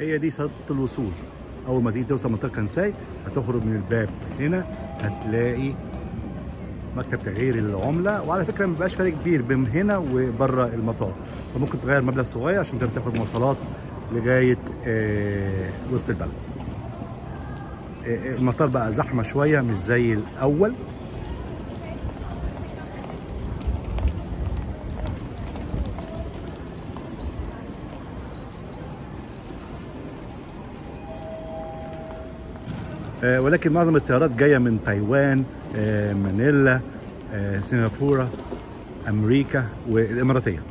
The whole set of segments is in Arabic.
هي دي صيغه الوصول. أول ما تيجي توصل منطقة كنساي هتخرج من الباب. هنا هتلاقي مكتب تغيير العملة وعلى فكرة ما بيبقاش فرق كبير بين هنا وبره المطار. فممكن تغير مبلغ صغير عشان تقدر تاخد مواصلات لغاية آه وسط البلد. آه المطار بقى زحمة شوية مش زي الأول. ولكن معظم الطيارات جاية من تايوان آه مانيلا آه سنغافورة أمريكا والإماراتية.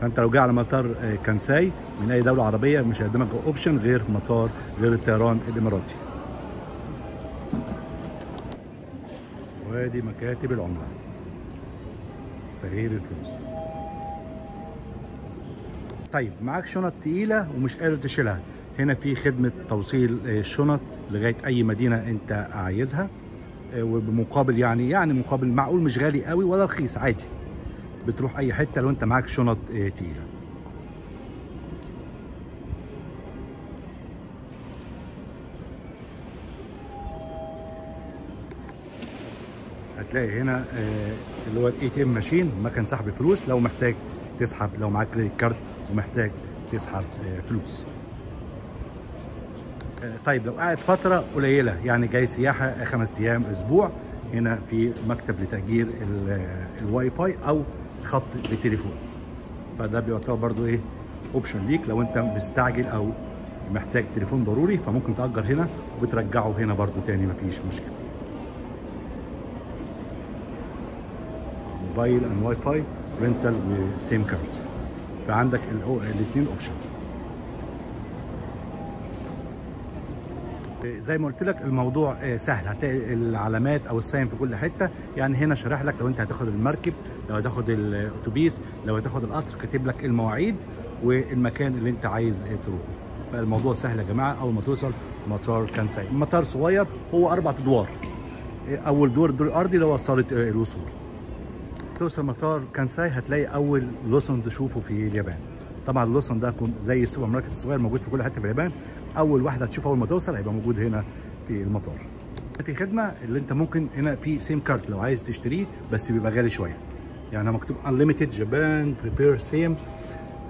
فأنت لو جاي على مطار كانساي من أي دولة عربية مش هيقدمك option غير مطار غير الطيران الإماراتي. وادي مكاتب العملة. تغيير الفلوس. طيب معاك شنط تقيلة ومش قادر تشيلها. هنا في خدمة توصيل الشنط. لغاية أي مدينة أنت عايزها وبمقابل يعني يعني مقابل معقول مش غالي قوي ولا رخيص عادي. بتروح أي حتة لو أنت معاك شنط تقيلة. هتلاقي هنا اللي هو ال ATM machine مكان سحب الفلوس لو محتاج تسحب لو معاك credit card ومحتاج تسحب فلوس. طيب لو قاعد فترة قليلة يعني جاي سياحة خمس أيام أسبوع هنا في مكتب لتأجير الواي فاي أو خط بالتليفون. فده بيعتبر برضو إيه option ليك. لو أنت مستعجل أو محتاج تليفون ضروري فممكن تأجر هنا وبترجعه هنا برضو تاني مفيش مشكلة. mobile and Wi-Fi rental و SIM card فعندك الاثنين option زي ما قلت لك الموضوع سهل. هتلاقي العلامات أو ال sign في كل حتة. يعني هنا شارح لك لو أنت هتاخد المركب لو هتاخد الأتوبيس لو هتاخد القطر كاتب لك المواعيد والمكان اللي أنت عايز تروحه. فالموضوع سهل يا جماعة. أول ما توصل مطار كانساي مطار صغير هو أربع أدوار. أول دور الدور الارضي اللي هو صالة الوصول. توصل مطار كانساي هتلاقي أول لوسن تشوفه في اليابان. طبعا اللوسن ده يكون زي السوبر ماركت الصغير موجود في كل حتة في اليابان. أول واحدة هتشوفها أول ما توصل هيبقى موجود هنا في المطار. في خدمه اللي أنت ممكن هنا في SIM card لو عايز تشتريه بس بيبقى غالي شوية. يعني مكتوب unlimited Japan prepaid SIM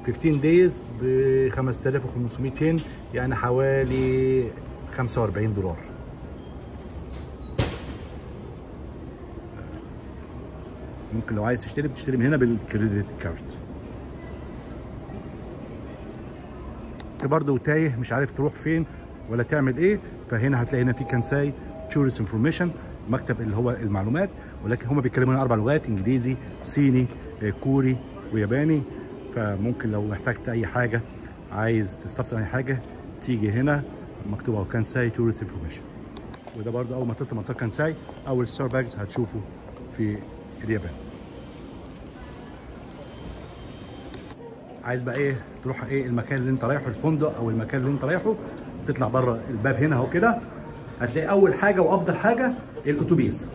15 days ب 5500 ين يعني حوالي 45 دولار. ممكن لو عايز تشتري بتشتري من هنا بال credit card برضه تايه مش عارف تروح فين ولا تعمل إيه. فهنا هتلاقي هنا في Kansai Tourist Information مكتب اللي هو المعلومات. ولكن هم بيتكلموا هنا أربع لغات إنجليزي صيني كوري وياباني. فممكن لو احتجت أي حاجة عايز تستفسر أي حاجة تيجي هنا. مكتوب أهو Kansai Tourist Information وده برضه أول ما توصل منطقة كانساي أول ستاربكس هتشوفه في اليابان. عايز بقى إيه تروح إيه المكان اللي انت رايحه الفندق أو المكان اللي انت رايحه تطلع بره الباب هنا اهو كده هتلاقي اول حاجة وافضل حاجة الاتوبيس.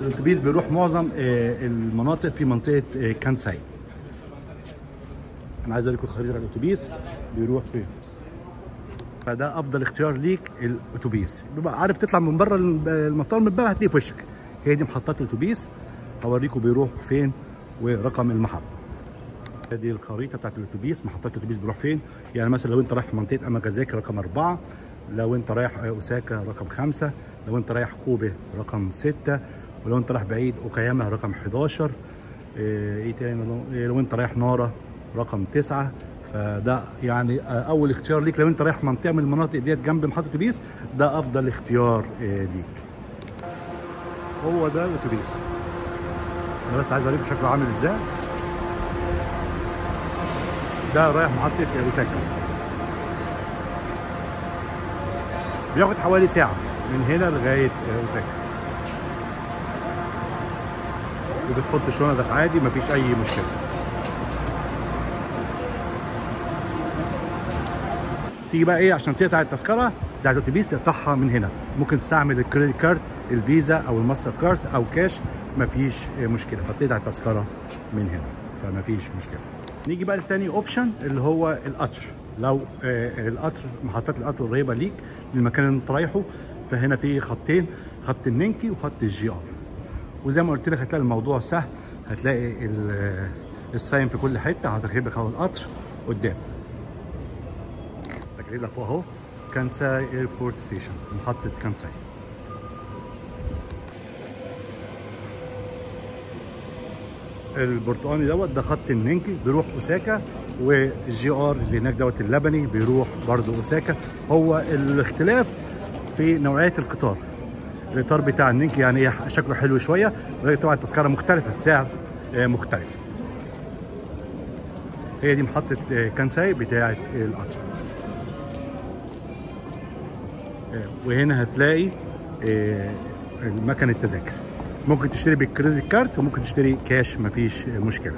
الاتوبيس بيروح معظم آه المناطق في منطقة آه كانساي. أنا عايز اوريكم خريطه الاتوبيس بيروح فين؟ فده أفضل اختيار ليك الاتوبيس. بيبقى عارف تطلع من بره المطار من الباب هتلاقيه في وشك. هي دي محطات الاتوبيس. هوريكم بيروح فين ورقم المحطة. دي الخريطة بتاعت الأتوبيس. محطات الأتوبيس بيروح فين؟ يعني مثلا لو أنت رايح منطقة اماكازاكي رقم أربعة لو أنت رايح أوساكا رقم خمسة لو أنت رايح كوبي رقم ستة ولو أنت رايح بعيد أوكاياما رقم 11 إيه تاني؟ لو أنت رايح نارا رقم تسعة. فده يعني أول اختيار ليك. لو أنت رايح منطقة من المناطق ديت جنب محطة اتوبيس ده أفضل اختيار ليك. هو ده الأتوبيس. أنا بس عايز أوريكم شكله عامل إزاي. ده رايح محطة أوساكا. بياخد حوالي ساعة من هنا لغاية أوساكا. وبتحط شنطك عادي مفيش أي مشكلة. تيجي بقى إيه عشان تقطع التذكرة بتاعت الأتوبيس تقطعها من هنا. ممكن تستعمل ال credit card الفيزا أو الماستر كارد أو كاش مفيش مشكلة. فبتقطع التذكرة من هنا فمفيش مشكلة. نيجي بقى لتاني option اللي هو القطر. لو آه، القطر محطات القطر قريبة ليك للمكان اللي انت رايحه فهنا في خطين خط النانكاي وخط ال JR. وزي ما قلت لك هتلاقي الموضوع سهل. هتلاقي ال- ال sign في كل حتة. هتكتب لك أهو القطر قدام. تكتب لك أهو Kansai Airport Station محطة كانساي. البرتقاني دوت ده خط النانكاي بيروح أوساكا وال JR اللي هناك دوت اللبني بيروح برضه أوساكا. هو الاختلاف في نوعية القطار. القطار بتاع النانكاي يعني إيه شكله حلو شوية ولكن طبعا التذكرة مختلفة السعر آه، مختلف. هي دي محطة آه، كانساي بتاعة القطر. آه، وهنا هتلاقي مكن التذاكر ممكن تشتري بالكريدت كارت وممكن تشتري كاش مفيش مشكلة.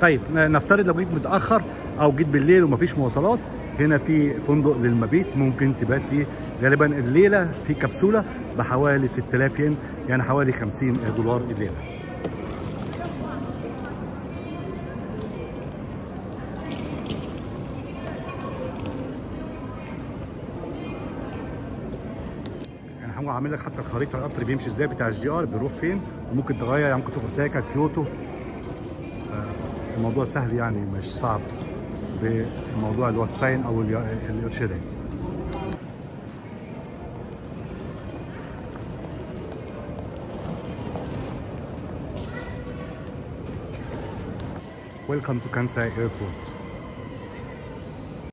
طيب نفترض لو جيت متأخر أو جيت بالليل ومفيش مواصلات هنا في فندق للمبيت ممكن تبات فيه غالبا الليلة في كبسولة بحوالي 6000 ين يعني حوالي 50 دولار الليلة. عامل لك حتى الخريطة القطر بيمشي إزاي بتاع ال JR بيروح فين وممكن تغير يعني ممكن تروح اوساكا كيوتو الموضوع سهل يعني مش صعب هو ال sign أو ال- الإرشادات Welcome to Kansai Airport.